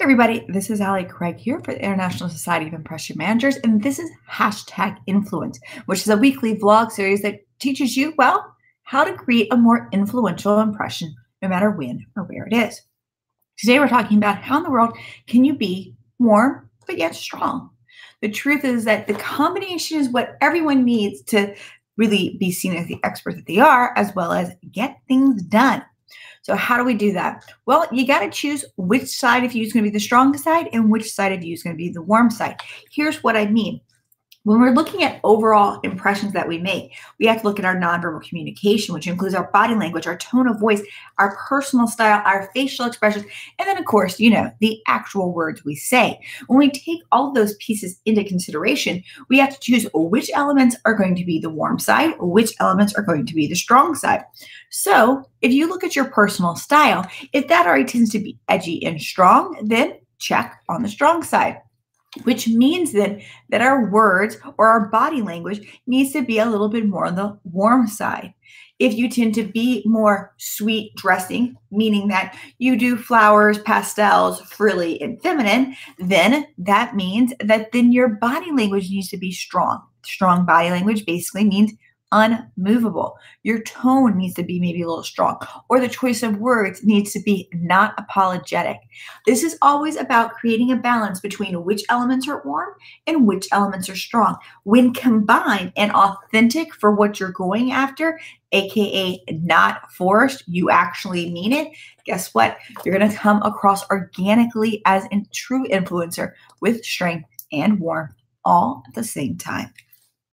everybody, this is Ali Craig here for the International Society of Impression Managers, and this is hashtag influence, which is a weekly vlog series that teaches you, well, how to create a more influential impression no matter when or where it is. Today, we're talking about how in the world can you be warm but yet strong. The truth is that the combination is what everyone needs to really be seen as the expert that they are, as well as get things done. So how do we do that? Well, you got to choose which side of you is going to be the strong side and which side of you is going to be the warm side. Here's what I mean. When we're looking at overall impressions that we make, we have to look at our nonverbal communication, which includes our body language, our tone of voice, our personal style, our facial expressions, and then, of course, you know, the actual words we say. When we take all of those pieces into consideration, we have to choose which elements are going to be the warm side, which elements are going to be the strong side. So, if you look at your personal style, if that already tends to be edgy and strong, then check on the strong side which means then that our words or our body language needs to be a little bit more on the warm side. If you tend to be more sweet dressing, meaning that you do flowers, pastels, frilly, and feminine, then that means that then your body language needs to be strong. Strong body language basically means unmovable. Your tone needs to be maybe a little strong, or the choice of words needs to be not apologetic. This is always about creating a balance between which elements are warm and which elements are strong. When combined and authentic for what you're going after, aka not forced, you actually mean it. Guess what? You're going to come across organically as a true influencer with strength and warmth all at the same time.